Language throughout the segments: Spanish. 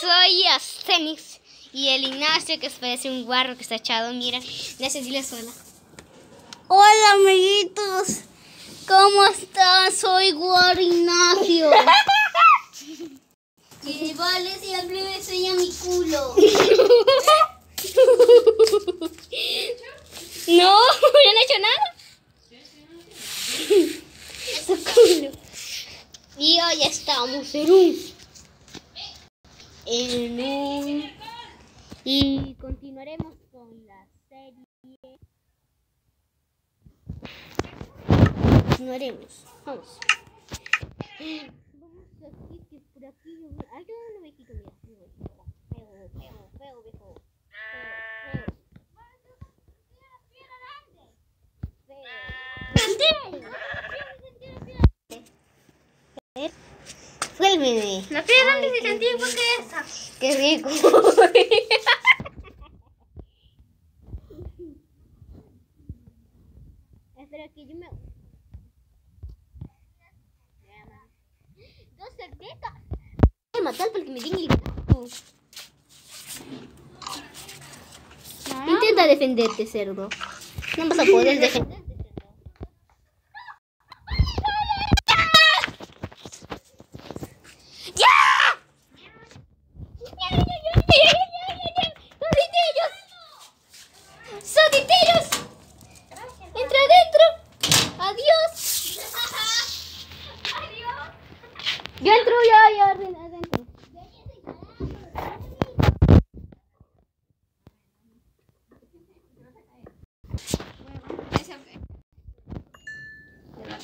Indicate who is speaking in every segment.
Speaker 1: soy Astenix. Y el Ignacio, que parece un guarro que está echado, mira. Gracias, dile sola.
Speaker 2: Hola, amiguitos. ¿Cómo están? Soy Guarro Ignacio. Que vale siempre me enseña mi culo.
Speaker 1: No, no han hecho nada. Su culo. Y hoy estamos en un. En un. Y continuaremos con la serie. Continuaremos. Vamos. Vamos aquí, que por aquí. Ay, yo no me quito, mira. Feo, feo, feo, viejo. Feo, feo. Vuélveme.
Speaker 2: La piedra se sentía igual que esa.
Speaker 1: Qué rico. Espera que yo me. Dos cervezas. Voy a matar porque me tiene limitado. Intenta defenderte, cerdo. No vas a poder defenderte, cerdo. ¡Ya! ¡Sonitillos! ¡Sonitillos! ¡Entra adentro! ¡Adiós! Yo entro ya, ya adentro.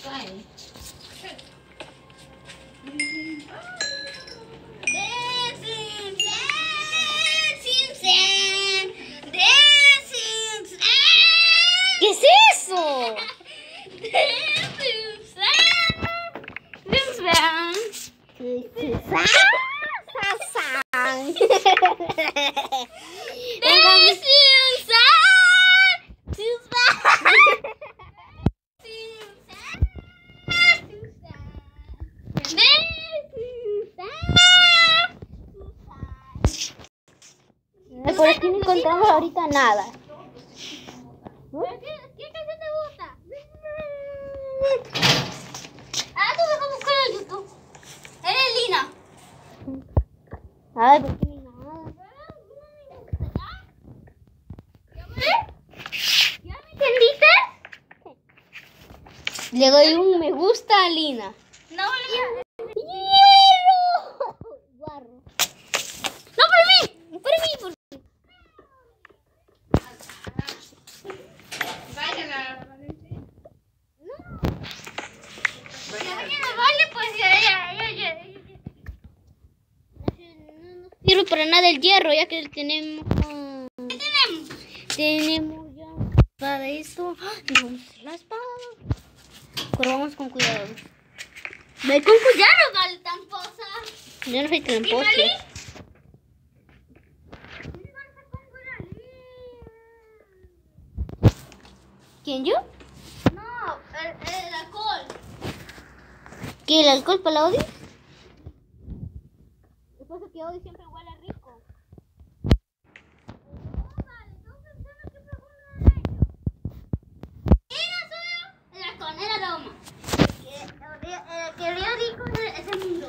Speaker 2: Dancing, sand,
Speaker 1: Por aquí no encontramos ahorita nada.
Speaker 2: ¿Qué canción te gusta? Ah, tú me buscar en YouTube. Eres Lina.
Speaker 1: Ay, ¿por qué no hay nada?
Speaker 2: ¿Ya me entendiste?
Speaker 1: Le doy un me gusta a Lina.
Speaker 2: No, Lina.
Speaker 1: ¡Hielo! Guarro.
Speaker 2: No por mí.
Speaker 1: Por mí, por mí.
Speaker 2: Ya mañana vale, pues ya, ya, ya, ya.
Speaker 1: No nos sirve para nada el hierro, ya que tenemos.
Speaker 2: ¿Qué tenemos?
Speaker 1: Tenemos ya para esto. ¡Ah! Vamos a hacer la espada. Pero vamos con cuidado.
Speaker 2: Ve con cuidado, vale, tamposa.
Speaker 1: Yo no soy
Speaker 2: ¿Y
Speaker 1: tramposo.
Speaker 2: Mali?
Speaker 1: ¿Quién yo?
Speaker 2: No, el, el alcohol.
Speaker 1: ¿Que el alcohol para la Odi? Es por eso que Odi siempre huele rico.
Speaker 2: El alcohol, el aroma. El que olía rico es el mundo.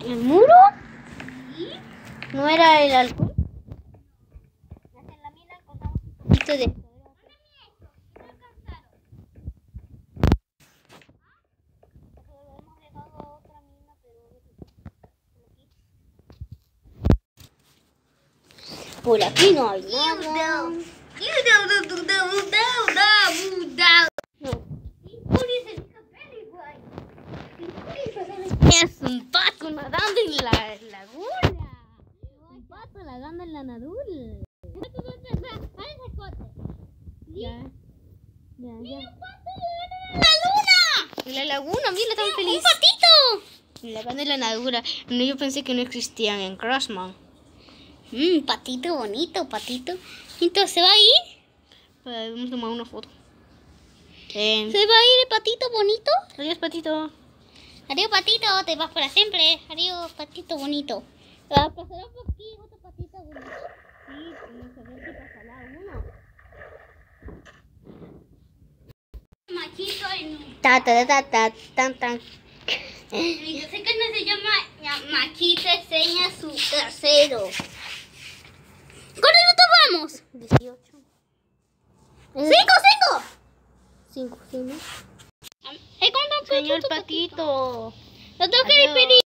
Speaker 1: ¿El muro?
Speaker 2: ¿Sí?
Speaker 1: ¿No era el alcohol? En la mina encontramos un poquito de... Por aquí no hay nada. Es un pato nadando en la laguna. Un pato nadando en la nadul. Ya. Ya, ya. En la laguna, mira, tan feliz.
Speaker 2: ¡Un patito!
Speaker 1: En la laguna de la nadura. No, yo pensé que no existían en Crossman.
Speaker 2: Mmm, patito bonito, patito. Entonces, ¿se va a ir?
Speaker 1: Eh, Vamos a tomar una foto. Eh,
Speaker 2: ¿Se va a ir el patito bonito?
Speaker 1: adiós, patito.
Speaker 2: Adiós, patito, te vas para siempre. Adiós, patito bonito. Va a pasar por aquí, otra patita, uno.
Speaker 1: Sí, vamos a ver si pasará uno.
Speaker 2: Machito en un...
Speaker 1: Ta, ta, ta, ta, tan, tan.
Speaker 2: Yo sé que no se llama Machito enseña su tercero. ¡Cinco, cinco!
Speaker 1: 5, sí, ¿no?
Speaker 2: Eh, ¿cuánto
Speaker 1: Señor Patito.
Speaker 2: Lo tengo que
Speaker 1: Adiós.
Speaker 2: pedir.